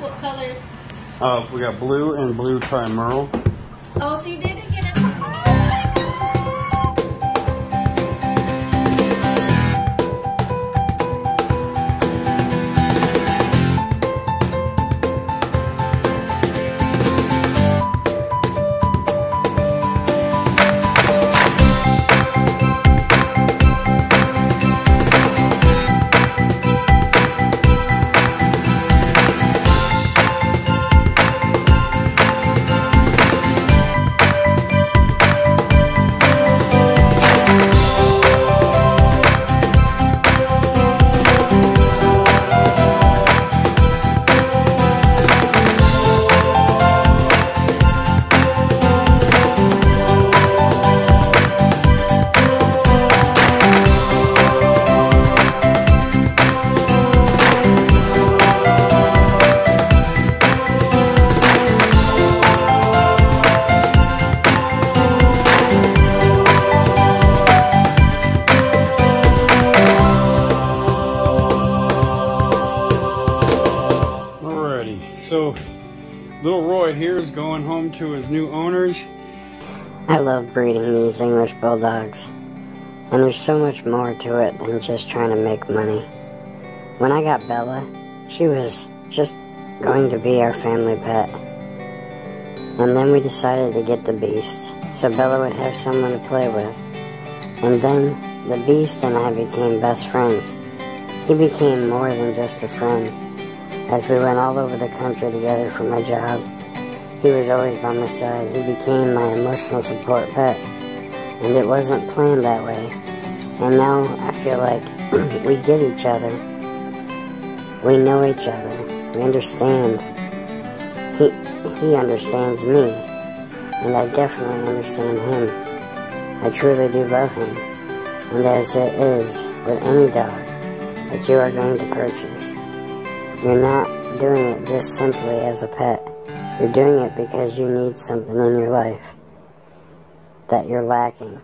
What colors? Uh, we got blue and blue trimerle. Oh, so you didn't so little Roy here is going home to his new owners. I love breeding these English Bulldogs, and there's so much more to it than just trying to make money. When I got Bella, she was just going to be our family pet. And then we decided to get the Beast, so Bella would have someone to play with. And then the Beast and I became best friends. He became more than just a friend. As we went all over the country together for my job, he was always by my side. He became my emotional support pet. And it wasn't planned that way. And now I feel like we get each other. We know each other. We understand. He, he understands me. And I definitely understand him. I truly do love him. And as it is with any dog that you are going to purchase, you're not doing it just simply as a pet. You're doing it because you need something in your life that you're lacking.